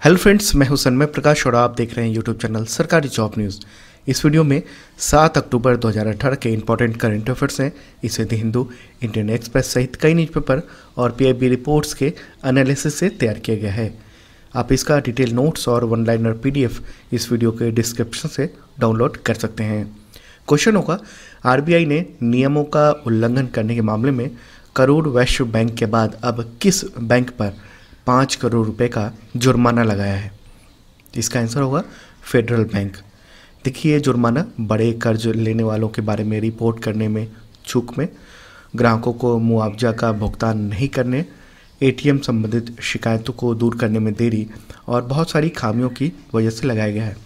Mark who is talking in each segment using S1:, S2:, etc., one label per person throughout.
S1: Hello friends, मैं हूँ सन्मय प्रकाश और आप देख रहे हैं यूट्यूब चैनल सरकारी जॉब न्यूज़। इस वीडियो में 7 अक्टूबर 2018 के इंपॉर्टेंट करंट अफेयर्स हैं। इसे द हिंदू, इंडियन एक्सप्रेस सहित कई न्यूज़पेपर और पीआईबी रिपोर्ट्स के एनालिसिस से तैयार किया गया है। आप इसका डिटेल नोट्स और वन लाइनर पीडीएफ इस वीडियो के डिस्क्रिप्शन से डाउनलोड कर सकते हैं। क्वेश्चन होगा आरबीआई ने नियमों का उल्लंघन करने के मामले में करोड़ वैश्य बैंक के बाद अब किस बैंक पर पाँच करोड़ रुपए का जुर्माना लगाया है। इसका आंसर होगा फेडरल बैंक। देखिए, ये जुर्माना बड़े कर्ज लेने वालों के बारे में रिपोर्ट करने में चूक में, ग्राहकों को मुआवजा का भुगतान नहीं करने, एटीएम संबंधित शिकायतों को दूर करने में देरी और बहुत सारी खामियों की वजह से लगाया गया है।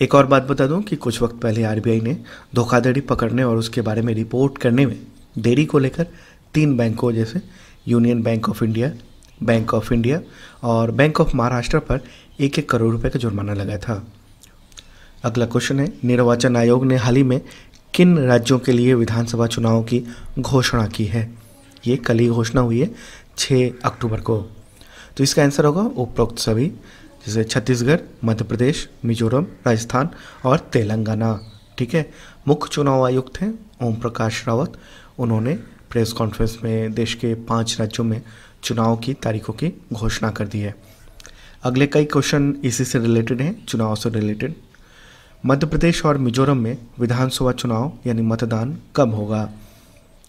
S1: एक और बात बता दूँ कि कुछ वक्त पहले आरबीआई ने धोखाधड़ी पकड़ने और उसके बारे में रिपोर्ट करने में देरी को लेकर तीन बैंकों जैसे Union Bank of India Bank of India और बैंक ऑफ़ महाराष्ट्र पर एक एक करोड़ रुपए का जुर्माना लगाया था। अगला क्वेश्चन है, निर्वाचन आयोग ने हाल ही में किन राज्यों के लिए विधानसभा चुनाव की घोषणा की है? ये कल ही घोषणा हुई है छः अक्टूबर को। तो इसका आंसर होगा उपरोक्त सभी, जैसे छत्तीसगढ़, मध्य प्रदेश, मिजोरम, राजस्थान और तेलंगाना। ठीक है? मुख्य चुनाव आयुक्त हैं ओम प्रकाश रावत। उन्होंने प्रेस कॉन्फ्रेंस में देश के पाँच राज्यों में चुनाव की तारीखों की घोषणा कर दी है। अगले कई क्वेश्चन इसी से रिलेटेड हैं, चुनाव से रिलेटेड मध्य प्रदेश और मिजोरम में विधानसभा चुनाव, यानी मतदान कब होगा?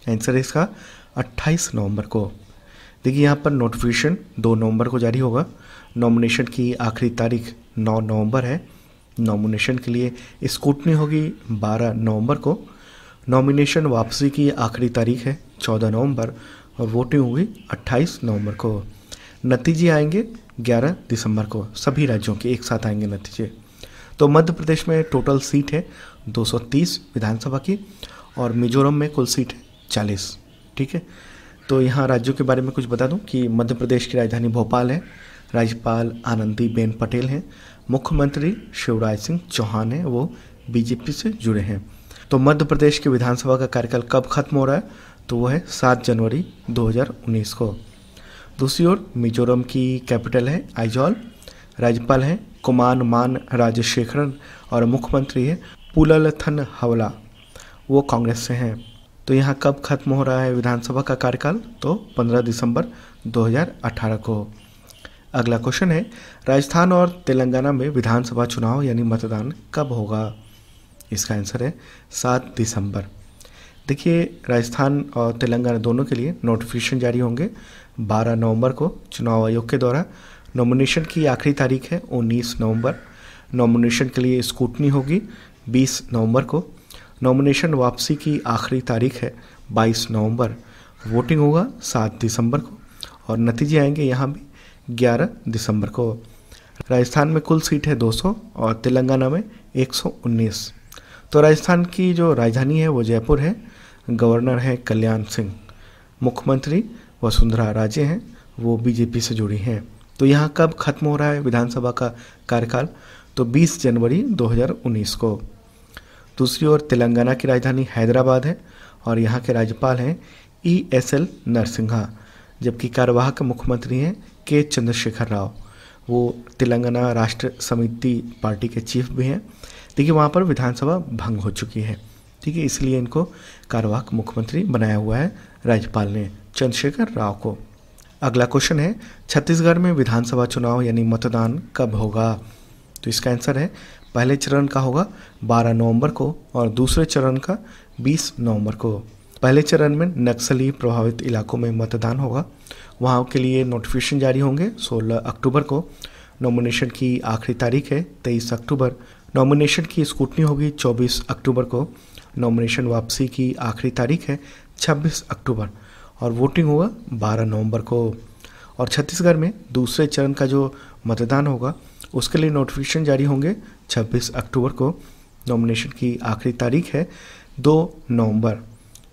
S1: आंसर इसका 28 नवंबर को। देखिए, यहाँ पर नोटिफिकेशन 2 नवंबर को जारी होगा। नॉमिनेशन की आखिरी तारीख 9 नवंबर है। नॉमिनेशन के लिए स्कूटनी होगी 12 नवंबर को। नॉमिनेशन वापसी की आखिरी तारीख है 14 नवंबर। और वोटिंग होगी 28 नवंबर को। नतीजे आएँगे 11 दिसंबर को। सभी राज्यों के एक साथ आएँगे नतीजे। तो मध्य प्रदेश में टोटल सीट है 230 विधानसभा की और मिजोरम में कुल सीट है 40 ठीक है? तो यहाँ राज्यों के बारे में कुछ बता दूँ कि मध्य प्रदेश की राजधानी भोपाल है। राज्यपाल आनंदी बेन पटेल हैं। मुख्यमंत्री शिवराज सिंह चौहान हैं। वो बीजेपी से जुड़े हैं। तो मध्य प्रदेश के विधानसभा का कार्यकाल कब खत्म हो रहा है? तो वो है सात जनवरी 2019 को। दूसरी ओर मिजोरम की कैपिटल है आइजॉल, राज्यपाल हैं कुमान मान राजशेखरन और मुख्यमंत्री है पुललथन हवला। वो कांग्रेस से हैं। तो यहाँ कब खत्म हो रहा है विधानसभा का कार्यकाल? तो 15 दिसंबर 2018 को। अगला क्वेश्चन है, राजस्थान और तेलंगाना में विधानसभा चुनाव यानी मतदान कब होगा? इसका आंसर है सात दिसंबर। देखिए, राजस्थान और तेलंगाना दोनों के लिए नोटिफिकेशन जारी होंगे 12 नवंबर को चुनाव आयोग के द्वारा। नॉमिनेशन की आखिरी तारीख है 19 नवंबर। नॉमिनेशन के लिए स्कूटनी होगी 20 नवंबर को। नॉमिनेशन वापसी की आखिरी तारीख है 22 नवंबर। वोटिंग होगा 7 दिसंबर को और नतीजे आएँगे यहाँ भी 11 दिसंबर को। राजस्थान में कुल सीट है 200 और तेलंगाना में 119 तो राजस्थान की जो राजधानी है वो जयपुर है। गवर्नर हैं कल्याण सिंह। मुख्यमंत्री वसुंधरा राजे हैं, वो बीजेपी से जुड़ी हैं। तो यहाँ कब खत्म हो रहा है विधानसभा का कार्यकाल? तो 20 जनवरी 2019 को। दूसरी ओर तेलंगाना की राजधानी हैदराबाद है और यहाँ के राज्यपाल हैं ई एस एल नरसिंहा, जबकि कार्यवाहक मुख्यमंत्री हैं के चंद्रशेखर राव। वो तेलंगाना राष्ट्र समिति पार्टी के चीफ भी हैं। देखिए, वहाँ पर विधानसभा भंग हो चुकी है। ठीक है, इसलिए इनको कार्यवाहक मुख्यमंत्री बनाया हुआ है राज्यपाल ने। चंद्रशेखर राव को। अगला क्वेश्चन है, छत्तीसगढ़ में विधानसभा चुनाव यानी मतदान कब होगा? तो इसका आंसर है, पहले चरण का होगा 12 नवंबर को और दूसरे चरण का 20 नवंबर को। पहले चरण में नक्सली प्रभावित इलाकों में मतदान होगा। वहाँ के लिए नोटिफिकेशन जारी होंगे 16 अक्टूबर को। नॉमिनेशन की आखिरी तारीख है 23 अक्टूबर। नॉमिनेशन की स्कूटनी होगी 24 अक्टूबर को। नॉमिनेशन वापसी की आखिरी तारीख है 26 अक्टूबर और वोटिंग होगा 12 नवंबर को। और छत्तीसगढ़ में दूसरे चरण का जो मतदान होगा, उसके लिए नोटिफिकेशन जारी होंगे 26 अक्टूबर को। नॉमिनेशन की आखिरी तारीख है 2 नवंबर।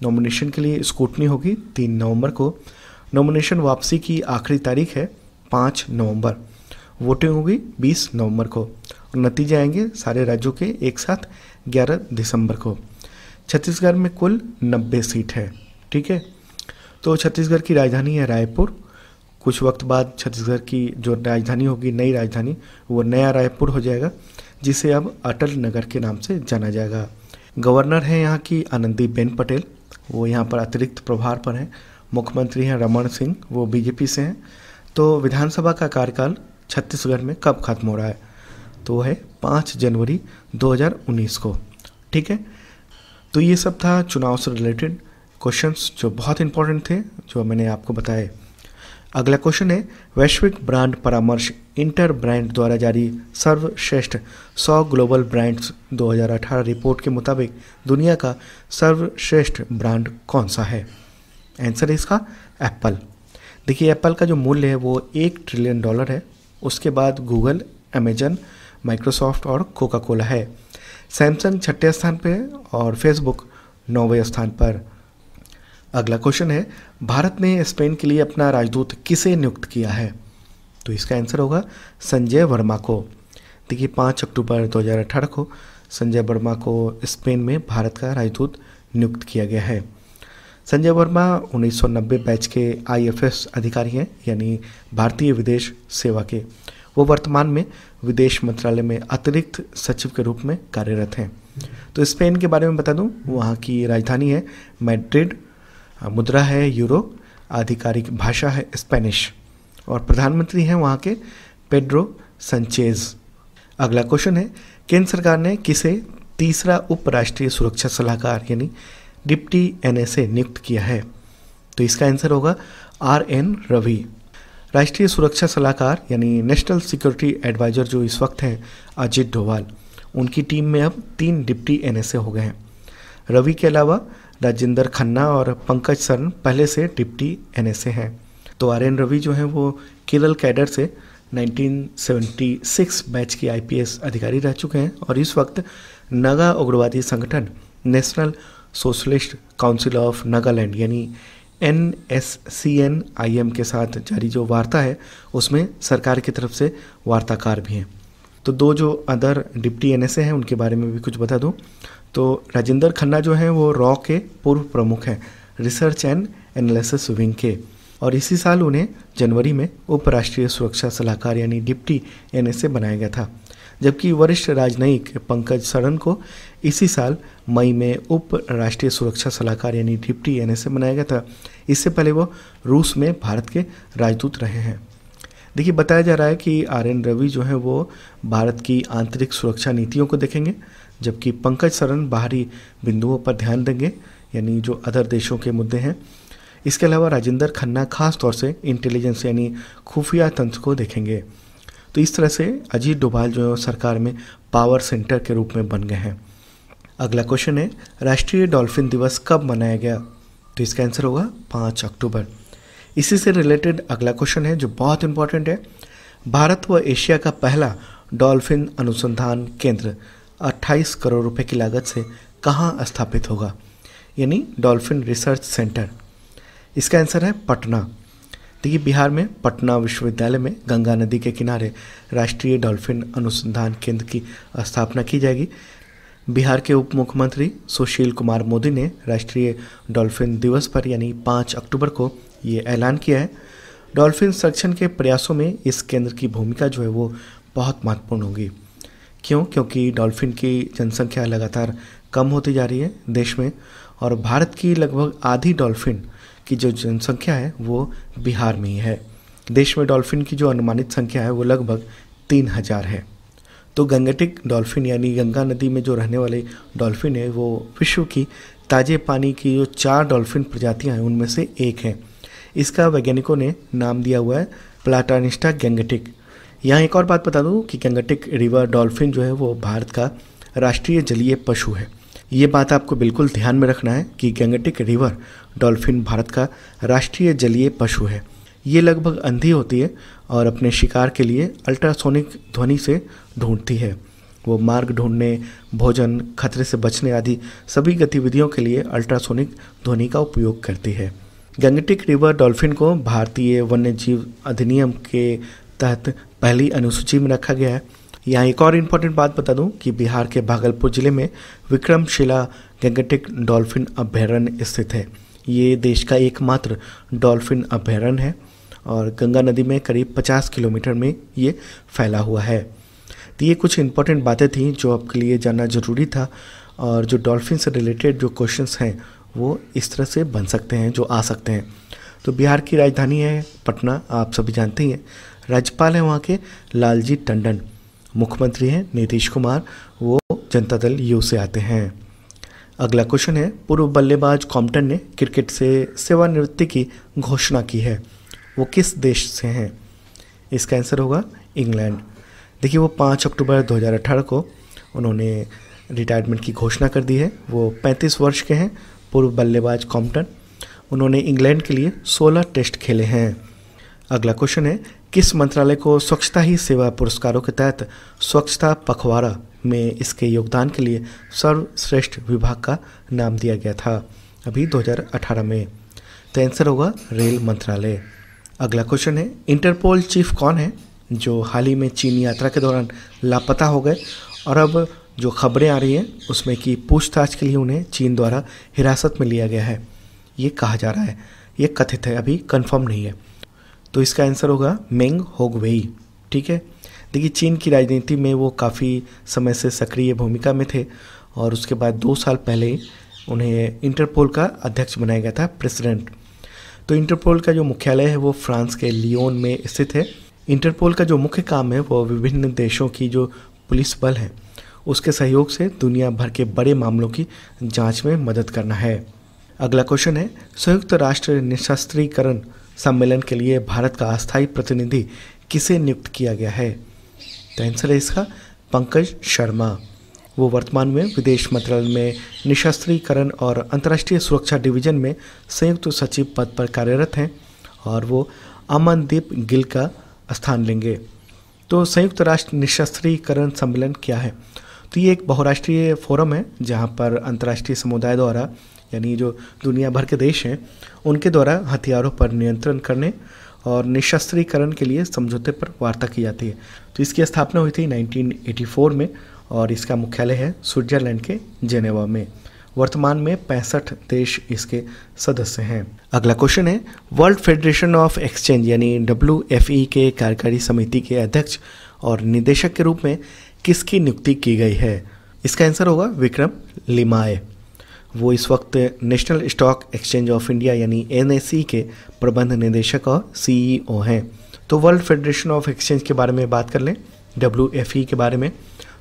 S1: नॉमिनेशन के लिए स्कूटनी होगी 3 नवंबर को। नॉमिनेशन वापसी की आखिरी तारीख है 5 नवंबर। वोटिंग होगी 20 नवंबर को। और नतीजे आएँगे सारे राज्यों के एक साथ 11 दिसंबर को। छत्तीसगढ़ में कुल 90 सीट है, ठीक है? तो छत्तीसगढ़ की राजधानी है रायपुर। कुछ वक्त बाद छत्तीसगढ़ की जो राजधानी होगी, नई राजधानी, वो नया रायपुर हो जाएगा, जिसे अब अटल नगर के नाम से जाना जाएगा। गवर्नर हैं यहाँ की आनंदीबेन पटेल। वो यहाँ पर अतिरिक्त प्रभार पर हैं। मुख्यमंत्री हैं रमन सिंह, वो बीजेपी से हैं। तो विधानसभा का कार्यकाल छत्तीसगढ़ में कब खत्म हो रहा है? तो है पाँच जनवरी 2019 को, ठीक है? तो ये सब था चुनाव से रिलेटेड क्वेश्चंस जो बहुत इंपॉर्टेंट थे, जो मैंने आपको बताए। अगला क्वेश्चन है, वैश्विक ब्रांड परामर्श इंटर ब्रांड द्वारा जारी सर्वश्रेष्ठ 100 ग्लोबल ब्रांड्स 2018 रिपोर्ट के मुताबिक दुनिया का सर्वश्रेष्ठ ब्रांड कौन सा है? आंसर है इसका एप्पल देखिए एप्पल का जो मूल्य है वो एक ट्रिलियन डॉलर है। उसके बाद गूगल अमेजन माइक्रोसॉफ्ट और कोका कोला है। सैमसंग छठे स्थान पे है और फेसबुक नौवें स्थान पर। अगला क्वेश्चन है, भारत ने स्पेन के लिए अपना राजदूत किसे नियुक्त किया है? तो इसका आंसर होगा संजय वर्मा को। देखिए, पाँच अक्टूबर 2018 को संजय वर्मा को स्पेन में भारत का राजदूत नियुक्त किया गया है। संजय वर्मा 1990 बैच के आईएफएस अधिकारी हैं, यानी भारतीय विदेश सेवा के। वो वर्तमान में विदेश मंत्रालय में अतिरिक्त सचिव के रूप में कार्यरत हैं। तो स्पेन के बारे में बता दूँ, वहाँ की राजधानी है मैड्रिड, मुद्रा है यूरो, आधिकारिक भाषा है स्पेनिश और प्रधानमंत्री हैं वहाँ के पेड्रो संचेज। अगला क्वेश्चन है, केंद्र सरकार ने किसे तीसरा उपराष्ट्रीय सुरक्षा सलाहकार यानी डिप्टी एनएसए नियुक्त किया है? तो इसका आंसर होगा आर एन रवि। राष्ट्रीय सुरक्षा सलाहकार, यानी नेशनल सिक्योरिटी एडवाइजर जो इस वक्त हैं, अजीत डोभाल उनकी टीम में अब तीन डिप्टी एनएसए हो गए हैं। रवि के अलावा राजेंद्र खन्ना और पंकज सरन पहले से डिप्टी एनएसए हैं। तो आर एन रवि जो हैं, वो केरल कैडर से 1976 बैच के आईपीएस अधिकारी रह चुके हैं और इस वक्त नगा उग्रवादी संगठन, National Socialist Council of Nagaland, यानी N S C N I M के साथ जारी जो वार्ता है, उसमें सरकार की तरफ़ से वार्ताकार भी हैं। तो दो जो other deputy N S A हैं, उनके बारे में भी कुछ बता दूँ। तो राजेंद्र खन्ना जो हैं, वो रॉ के पूर्व प्रमुख हैं, रिसर्च एंड एनालिसिस विंग के। और इसी साल उन्हें जनवरी में उपराष्ट्रीय सुरक्षा सलाहकार यानी डिप्टी NSA बनाया गया था। जबकि वरिष्ठ राजनयिक पंकज सड़न को इसी साल मई में उप राष्ट्रीय सुरक्षा सलाहकार यानी डिप्टी एन एस बनाया गया था। इससे पहले वो रूस में भारत के राजदूत रहे हैं। देखिए, बताया जा रहा है कि आर एन रवि जो है वो भारत की आंतरिक सुरक्षा नीतियों को देखेंगे, जबकि पंकज सरन बाहरी बिंदुओं पर ध्यान देंगे, यानी जो अदर देशों के मुद्दे हैं। इसके अलावा राजेंद्र खन्ना खास तौर से इंटेलिजेंस यानी खुफिया तंत्र को देखेंगे। तो इस तरह से अजीत डोभाल जो है सरकार में पावर सेंटर के रूप में बन गए हैं। अगला क्वेश्चन है, राष्ट्रीय डॉल्फिन दिवस कब मनाया गया? तो इसका आंसर होगा पाँच अक्टूबर। इसी से रिलेटेड अगला क्वेश्चन है जो बहुत इंपॉर्टेंट है, भारत व एशिया का पहला डॉल्फिन अनुसंधान केंद्र 28 करोड़ रुपए की लागत से कहाँ स्थापित होगा? यानी डॉल्फिन रिसर्च सेंटर इसका आंसर है पटना। देखिए बिहार में पटना विश्वविद्यालय में गंगा नदी के किनारे राष्ट्रीय डॉल्फिन अनुसंधान केंद्र की स्थापना की जाएगी। बिहार के उप मुख्यमंत्री सुशील कुमार मोदी ने राष्ट्रीय डॉल्फिन दिवस पर यानी पाँच अक्टूबर को ये ऐलान किया है। डॉल्फिन संरक्षण के प्रयासों में इस केंद्र की भूमिका जो है वो बहुत महत्वपूर्ण होगी। क्यों? क्योंकि डॉल्फिन की जनसंख्या लगातार कम होती जा रही है देश में और भारत की लगभग आधी डॉल्फिन की जो जनसंख्या है, वो बिहार में ही है। देश में डॉल्फिन की जो अनुमानित संख्या है, वो लगभग तीन हज़ार है। तो गंगटिक डॉल्फिन, यानी गंगा नदी में जो रहने वाले डॉल्फिन है, वो विश्व की ताजे पानी की जो चार डॉल्फिन प्रजातियाँ हैं, उनमें से एक है। इसका वैज्ञानिकों ने नाम दिया हुआ है प्लाटानिस्टा गंगटिक। यहाँ एक और बात बता दूँ कि गंगटिक रिवर डॉल्फिन जो है, वो भारत का राष्ट्रीय जलीय पशु है। ये बात आपको बिल्कुल ध्यान में रखना है कि गंगटिक रिवर डॉल्फिन भारत का राष्ट्रीय जलीय पशु है। ये लगभग अंधी होती है और अपने शिकार के लिए अल्ट्रासोनिक ध्वनि से ढूंढती है। वो मार्ग ढूँढने, भोजन, खतरे से बचने आदि सभी गतिविधियों के लिए अल्ट्रासोनिक ध्वनि का उपयोग करती है। गंगटिक रिवर डॉल्फिन को भारतीय वन्य जीव अधिनियम के तहत पहली अनुसूची में रखा गया है। यहाँ एक और इम्पोर्टेंट बात बता दूँ कि बिहार के भागलपुर ज़िले में विक्रमशिला गैंगटिक डॉल्फिन अभ्यारण्य स्थित है। ये देश का एकमात्र डॉल्फिन अभ्यारण्य है और गंगा नदी में करीब 50 किलोमीटर में ये फैला हुआ है। तो ये कुछ इंपॉर्टेंट बातें थी जो आपके लिए जानना ज़रूरी था और जो डॉल्फिन से रिलेटेड जो क्वेश्चंस हैं, वो इस तरह से बन सकते हैं, जो आ सकते हैं। तो बिहार की राजधानी है, पटना, आप सभी जानते हैं। राज्यपाल हैं वहाँ के लालजी टंडन। मुख्यमंत्री हैं नीतीश कुमार, वो जनता दल यू से आते हैं। अगला क्वेश्चन है, पूर्व बल्लेबाज कॉम्पटन ने क्रिकेट से सेवानिवृत्ति की घोषणा की है। वो किस देश से हैं? इसका आंसर होगा इंग्लैंड। देखिए, वो पाँच अक्टूबर 2018 को उन्होंने रिटायरमेंट की घोषणा कर दी है। वो 35 वर्ष के हैं, पूर्व बल्लेबाज कॉम्पटन। उन्होंने इंग्लैंड के लिए 16 टेस्ट खेले हैं। अगला क्वेश्चन है किस मंत्रालय को स्वच्छता ही सेवा पुरस्कारों के तहत स्वच्छता पखवाड़ा में इसके योगदान के लिए सर्वश्रेष्ठ विभाग का नाम दिया गया था? अभी 2018 में। तो आंसर होगा रेल मंत्रालय। अगला क्वेश्चन है इंटरपोल चीफ कौन है, जो हाल ही में चीन यात्रा के दौरान लापता हो गए? और अब जो खबरें आ रही हैं, उसमें कि पूछताछ के लिए उन्हें चीन द्वारा हिरासत में लिया गया है। ये कहा जा रहा है। ये कथित है, अभी कंफर्म नहीं है। तो इसका आंसर होगा मेंग होगवेई, ठीक है? देखिए, चीन की राजनीति में वो काफ़ी समय से सक्रिय भूमिका में थे और उसके बाद दो साल पहले उन्हें इंटरपोल का अध्यक्ष बनाया गया था, प्रेसिडेंट। तो इंटरपोल का जो मुख्यालय है वो फ्रांस के लियोन में स्थित है। इंटरपोल का जो मुख्य काम है वो विभिन्न देशों की जो पुलिस बल है, उसके सहयोग से दुनिया भर के बड़े मामलों की जाँच में मदद करना है। अगला क्वेश्चन है, संयुक्त राष्ट्र निशस्त्रीकरण सम्मेलन के लिए भारत का अस्थायी प्रतिनिधि किसे नियुक्त किया गया है? तो आंसर है इसका पंकज शर्मा। वो वर्तमान में विदेश मंत्रालय में निशस्त्रीकरण और अंतर्राष्ट्रीय सुरक्षा डिवीज़न में संयुक्त सचिव पद पर कार्यरत हैं और वो अमनदीप गिल का स्थान लेंगे। तो संयुक्त राष्ट्र निशस्त्रीकरण सम्मेलन क्या है? तो ये एक बहुराष्ट्रीय फोरम है, जहाँ पर अंतर्राष्ट्रीय समुदाय द्वारा यानी जो दुनिया भर के देश हैं, उनके द्वारा हथियारों पर नियंत्रण करने और निशस्त्रीकरण के लिए समझौते पर वार्ता की जाती है। तो इसकी स्थापना हुई थी 1984 में और इसका मुख्यालय है स्विट्जरलैंड के जेनेवा में। वर्तमान में पैंसठ देश इसके सदस्य हैं। अगला क्वेश्चन है, वर्ल्ड फेडरेशन ऑफ़ एक्सचेंज यानी WFE के कार्यकारी समिति के अध्यक्ष और निदेशक के रूप में किसकी नियुक्ति की गई है? इसका आंसर होगा विक्रम लिमाए। वो इस वक्त National Stock Exchange of India यानी एन के प्रबंध निदेशक और सीईओ e हैं। तो वर्ल्ड फेडरेशन ऑफ़ एक्सचेंज के बारे में बात कर लें डब्ल्यू e के बारे में।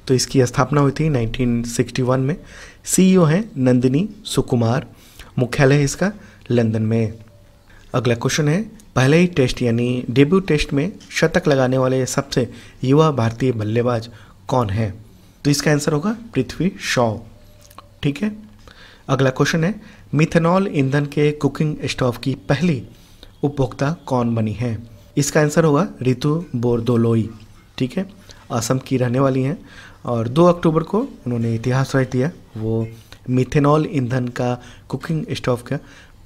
S1: तो इसकी स्थापना हुई थी 1961 में। सीईओ e हैं नंदिनी सुकुमार, मुख्यालय है इसका लंदन में। अगला क्वेश्चन है, पहले ही टेस्ट यानी डेब्यू टेस्ट में शतक लगाने वाले सबसे युवा भारतीय बल्लेबाज कौन है? तो इसका आंसर होगा पृथ्वी शॉ। ठीक है? अगला क्वेश्चन है मिथेनॉल ईंधन के कुकिंग स्टोव की पहली उपभोक्ता कौन बनी है? इसका आंसर होगा रितु बोरदोलोई, ठीक है? असम की रहने वाली हैं और 2 अक्टूबर को उन्होंने इतिहास रच दिया, वो मिथेनॉल ईंधन का कुकिंग स्टोव का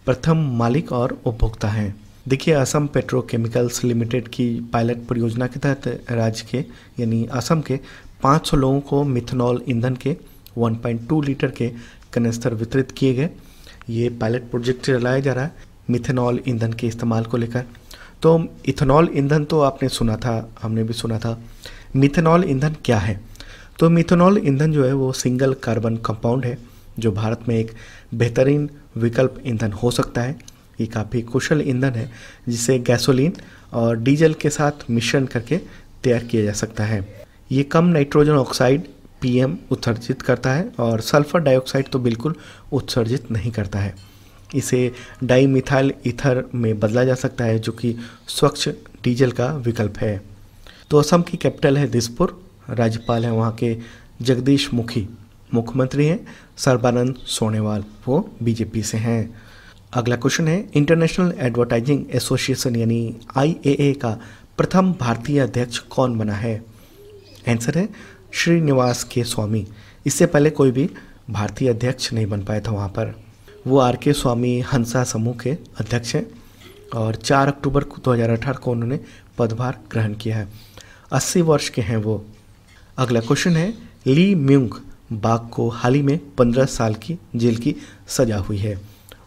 S1: प्रथम मालिक और उपभोक्ता हैं। देखिए, असम पेट्रोकेमिकल्स लिमिटेड की पायलट परियोजना के तहत राज्य के, यानी असम के 500 लोगों को मिथेनॉल ईंधन के 1.2 लीटर के कनेस्तर वितरित किए गए। ये पायलट प्रोजेक्ट चलाया जा रहा है मिथेनॉल ईंधन के इस्तेमाल को लेकर। तो इथेनॉल ईंधन तो आपने सुना था, हमने भी सुना था। मिथेनॉल ईंधन क्या है? तो मिथेनॉल ईंधन जो है वो सिंगल कार्बन कंपाउंड है, जो भारत में एक बेहतरीन विकल्प ईंधन हो सकता है। ये काफ़ी कुशल ईंधन है, जिसे गैसोलीन और डीजल के साथ मिश्रण करके तैयार किया जा सकता है। ये कम नाइट्रोजन ऑक्साइड पीएम उत्सर्जित करता है और सल्फ़र डाइऑक्साइड तो बिल्कुल उत्सर्जित नहीं करता है। इसे डाई मिथाइल ईथर में बदला जा सकता है, जो कि स्वच्छ डीजल का विकल्प है। तो असम की कैपिटल है दिसपुर, राज्यपाल हैं वहाँ के जगदीश मुखी, मुख्यमंत्री हैं सर्बानंद सोनेवाल, वो बीजेपी से हैं। अगला क्वेश्चन है इंटरनेशनल एडवर्टाइजिंग एसोसिएशन यानी आईएए का प्रथम भारतीय अध्यक्ष कौन बना है? आंसर है श्रीनिवास के स्वामी। इससे पहले कोई भी भारतीय अध्यक्ष नहीं बन पाया था वहाँ पर। वो आर के स्वामी हंसा समूह के अध्यक्ष हैं और 4 अक्टूबर 2018 को उन्होंने पदभार ग्रहण किया है। 80 वर्ष के हैं वो। अगला क्वेश्चन है, ली म्यूंग बाग को हाल ही में 15 साल की जेल की सजा हुई है।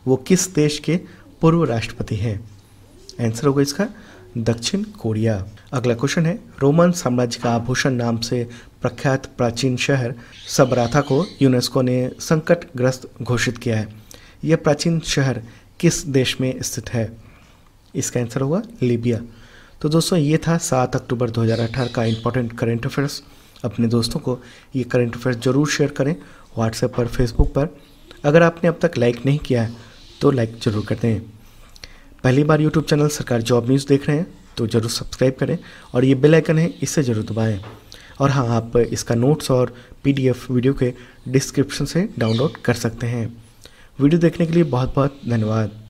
S1: वो किस देश के पूर्व राष्ट्रपति हैं? आंसर होगा इसका दक्षिण कोरिया। अगला क्वेश्चन है, रोमन साम्राज्य का आभूषण नाम से प्रख्यात प्राचीन शहर सबराथा को यूनेस्को ने संकटग्रस्त घोषित किया है। यह प्राचीन शहर किस देश में स्थित है? इसका आंसर होगा, लीबिया। तो दोस्तों, ये था सात अक्टूबर 2018 का इम्पोर्टेंट करेंट अफेयर्स अपने दोस्तों को ये करेंट अफेयर्स ज़रूर शेयर करें व्हाट्सएप पर फेसबुक पर। अगर आपने अब तक लाइक नहीं किया है तो लाइक ज़रूर कर दें पहली बार यूट्यूब चैनल सरकार जॉब न्यूज़ देख रहे हैं तो ज़रूर सब्सक्राइब करें और ये बेल आइकन है इसे ज़रूर दबाएँ। और हाँ आप इसका नोट्स और पीडीएफ वीडियो के डिस्क्रिप्शन से डाउनलोड कर सकते हैं। वीडियो देखने के लिए बहुत बहुत धन्यवाद।